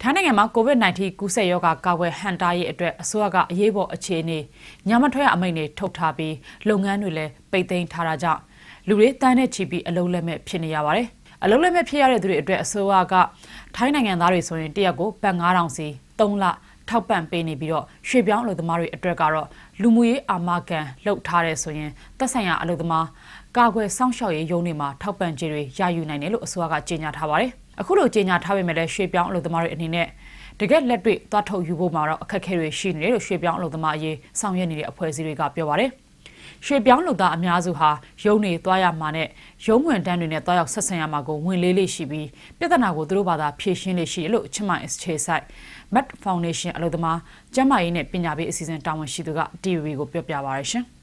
ထိုင်းနိုင်ငံမှာ COVID-19 ကူးစက်ရောဂါကာကွယ်ဟန်တားရေးအတွက်အစိုးရကအရေးပေါ်အခြေအနေညမထွက်ရအမိန့်တွေထုတ်ထားပြီးလုပ်ငန်းတွေလည်းပိတ်သိမ်းထားတာကြောင့်လူတွေတန်းနဲ့ချီပြီးအလုံးလက်မဲ့ဖြစ်နေရပါတယ်။အလုံးလက်မဲ့ဖြစ်ရတဲ့သူတွေအတွက်အစိုးရကထိုင်းနိုင်ငံသားတွေဆိုရင်တရက်ကိုပတ်9000စီ3လ ထောက်ပံ့ပေးနေပြီးတော့ရွှေပြောင်းအလုပ်သမားတွေအတွက်ကတော့လူမှုရေးအာမခံလှုပ်ထားတဲ့ဆိုရင်သက်ဆိုင်ရာအလုပ်သမားကာကွယ်စောင့်ရှောက်ရေးရုံးတွေမှာထောက်ပံ့ကြေးတွေရယူနိုင်တယ်လို့အစိုးရကကြေညာထားပါတယ်။အခုလိုကြေညာထားပေမဲ့လည်းရွှေပြောင်းအလုပ်သမားတွေအနေနဲ့တကယ်လက်တွေ့သွားထုတ်ယူဖို့မှာတော့အခက်အခဲတွေရှိနေတယ်လို့ရွှေပြောင်းအလုပ်သမားအရေးဆောင်ရွက်နေတဲ့အဖွဲ့အစည်းတွေကပြောပါတယ်။ ရွှေပြောင်းလုပ်သားအများစုဟာရုံနေသွားရမှာနဲ့ရုံးဝင်တန်းတွေနဲ့သွားရောက်ဆက်ဆံရမှာကိုဝင်လေးလေးရှိပြီးပြဿနာကိုသူတို့ဘာသာဖြေရှင်းလေးရှိတယ်လို့ချစ်မိုင် SK site Mat Foundation အလုပ်သမားကျန်းမာရေးနဲ့ပညာပေးအစီအစဉ်တာဝန်ရှိသူက TVB ကိုပြောပြပါရရှင်။